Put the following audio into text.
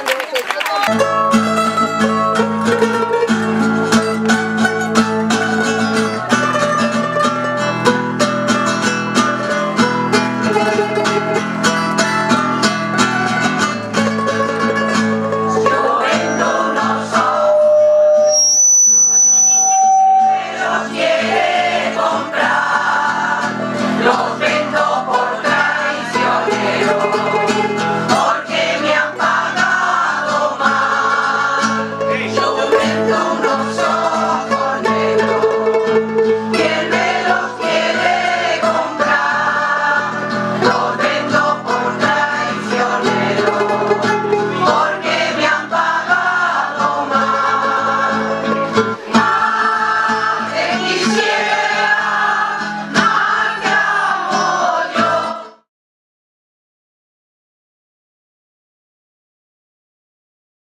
안 녕.